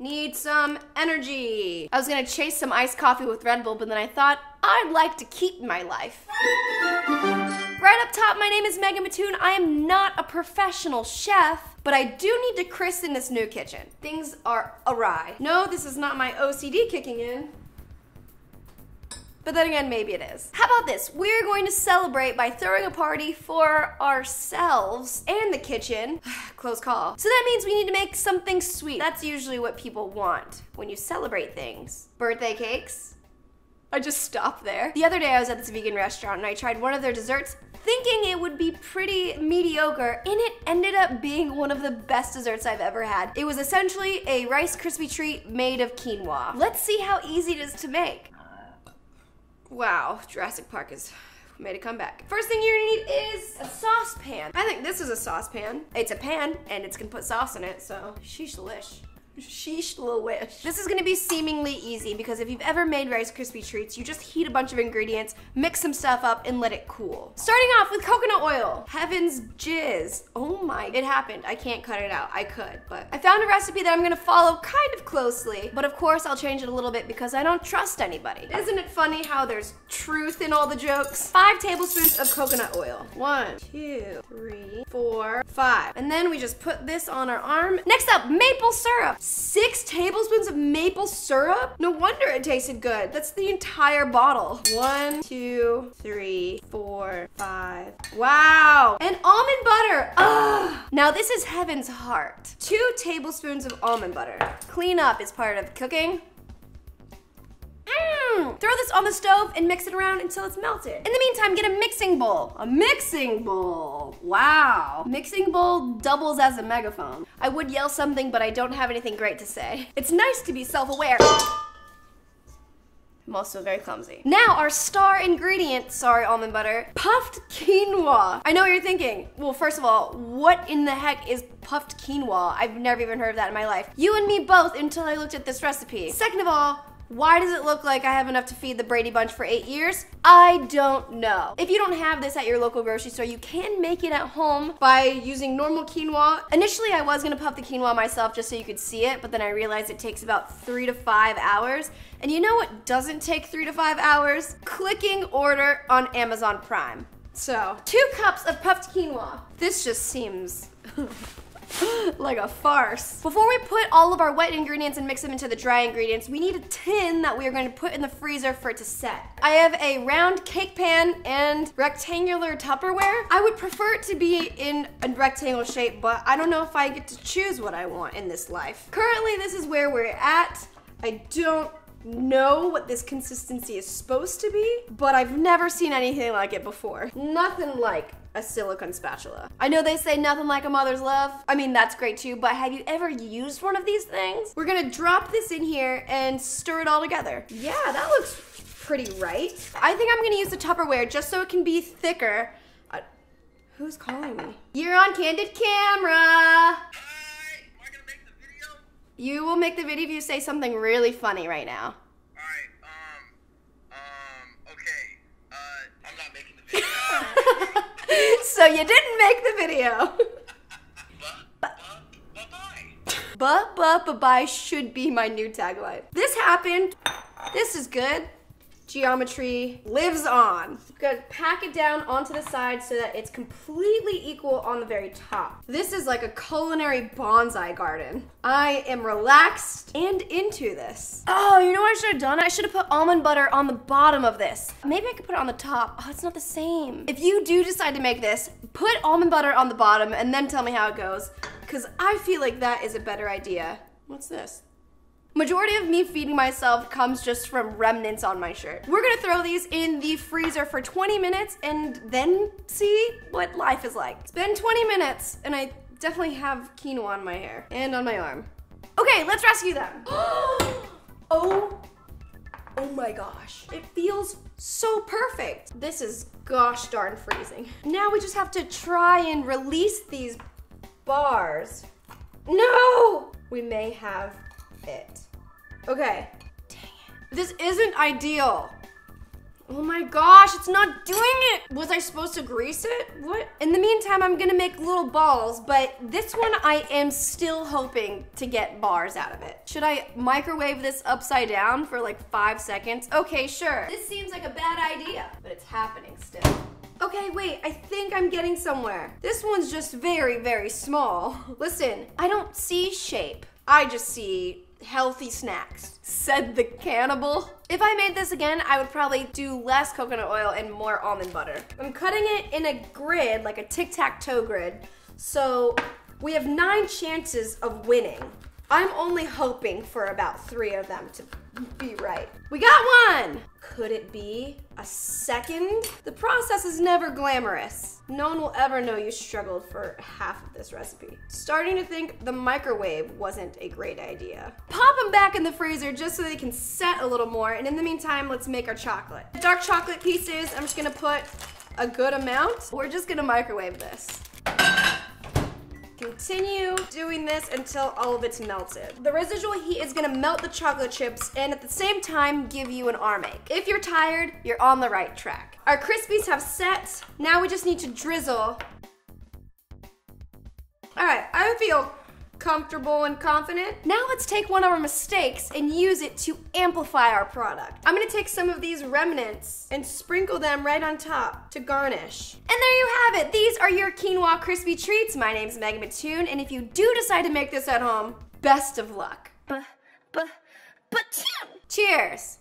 Need some energy. I was gonna chase some iced coffee with Red Bull, but then I thought I'd like to keep my life. Right up top, my name is Megan Batoon. I am not a professional chef, but I do need to christen this new kitchen. Things are awry. No, this is not my OCD kicking in. But then again, maybe it is. How about this? We're going to celebrate by throwing a party for ourselves and the kitchen. Close call. So that means we need to make something sweet. That's usually what people want when you celebrate things. Birthday cakes. I just stopped there. The other day I was at this vegan restaurant and I tried one of their desserts thinking it would be pretty mediocre, and it ended up being one of the best desserts I've ever had. It was essentially a Rice Krispie treat made of quinoa. Let's see how easy it is to make. Wow, Jurassic Park has made a comeback. First thing you're gonna need is a saucepan. I think this is a saucepan. It's a pan, and it's gonna put sauce in it, so sheesh delish. Sheesh little wish. This is gonna be seemingly easy because if you've ever made Rice Krispie treats, you just heat a bunch of ingredients, mix some stuff up, and let it cool. Starting off with coconut oil. Heaven's jizz. Oh my, it happened. I can't cut it out. I could, but I found a recipe that I'm gonna follow kind of closely, but of course I'll change it a little bit because I don't trust anybody. Isn't it funny how there's truth in all the jokes? Five tablespoons of coconut oil. One, two, three, four, five. And then we just put this on our arm. Next up, maple syrup. Six tablespoons of maple syrup? No wonder it tasted good. That's the entire bottle. One, two, three, four, five. Wow. And almond butter. Ugh. Now this is heaven's heart. Two tablespoons of almond butter. Clean up is part of cooking. Throw this on the stove and mix it around until it's melted. In the meantime, get a mixing bowl. A mixing bowl. Wow. Mixing bowl doubles as a megaphone. I would yell something, but I don't have anything great to say. It's nice to be self-aware. I'm also very clumsy. Now, our star ingredient, sorry, almond butter, puffed quinoa. I know what you're thinking. Well, first of all, what in the heck is puffed quinoa? I've never even heard of that in my life. You and me both until I looked at this recipe. Second of all, why does it look like I have enough to feed the Brady Bunch for eight years? I don't know. If you don't have this at your local grocery store, you can make it at home by using normal quinoa. Initially, I was gonna puff the quinoa myself just so you could see it, but then I realized it takes about three to five hours. And you know what doesn't take three to five hours? Clicking order on Amazon Prime. So, two cups of puffed quinoa. This just seems like a farce. Before we put all of our wet ingredients and mix them into the dry ingredients, we need a tin that we are going to put in the freezer for it to set. I have a round cake pan and rectangular Tupperware. I would prefer it to be in a rectangle shape, but I don't know if I get to choose what I want in this life. Currently, this is where we're at. I don't know what this consistency is supposed to be, but I've never seen anything like it before. Nothing like a silicone spatula. I know they say nothing like a mother's love. I mean, that's great too, but have you ever used one of these things? We're gonna drop this in here and stir it all together. Yeah, that looks pretty right. I think I'm gonna use the Tupperware just so it can be thicker. Uh, who's calling me? You're on candid camera. You will make the video if you say something really funny right now. Alright, um, um, okay. Uh, I'm not making the video. so you didn't make the video. but, but, bye. But, but, but, bye should be my new tagline. This happened. This is good geometry lives on. Gonna pack it down onto the side so that it's completely equal on the very top. This is like a culinary bonsai garden. I am relaxed and into this. Oh, you know what I should have done? I should have put almond butter on the bottom of this. Maybe I could put it on the top. Oh, it's not the same. If you do decide to make this, put almond butter on the bottom and then tell me how it goes. Cause I feel like that is a better idea. What's this? Majority of me feeding myself comes just from remnants on my shirt. We're gonna throw these in the freezer for 20 minutes and then see what life is like. It's been 20 minutes and I definitely have quinoa on my hair and on my arm. Okay, let's rescue them. oh, oh my gosh. It feels so perfect. This is gosh darn freezing. Now we just have to try and release these bars. No! We may have it. Okay. Dang it. This isn't ideal. Oh my gosh, it's not doing it! Was I supposed to grease it? What? In the meantime, I'm gonna make little balls, but this one I am still hoping to get bars out of it. Should I microwave this upside down for like five seconds? Okay, sure. This seems like a bad idea, but it's happening still. Okay, wait, I think I'm getting somewhere. This one's just very, very small. Listen, I don't see shape. I just see healthy snacks, said the cannibal. If I made this again, I would probably do less coconut oil and more almond butter. I'm cutting it in a grid, like a tic-tac-toe grid, so we have nine chances of winning. I'm only hoping for about three of them to be right. We got one! Could it be a second? The process is never glamorous. No one will ever know you struggled for half of this recipe. Starting to think the microwave wasn't a great idea. Pop them back in the freezer just so they can set a little more, and in the meantime, let's make our chocolate. Dark chocolate pieces, I'm just gonna put a good amount. We're just gonna microwave this. Continue doing this until all of it's melted. The residual heat is gonna melt the chocolate chips and at the same time give you an arm ache. If you're tired, you're on the right track. Our Crispies have set. Now we just need to drizzle. All right, I feel comfortable and confident. Now let's take one of our mistakes and use it to amplify our product. I'm gonna take some of these remnants and sprinkle them right on top to garnish. And there you have it. These are your quinoa crispy treats. My name's Megan Batoon, and if you do decide to make this at home, best of luck. But, but, but, cheers.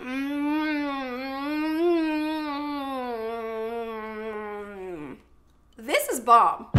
Mm. This bomb.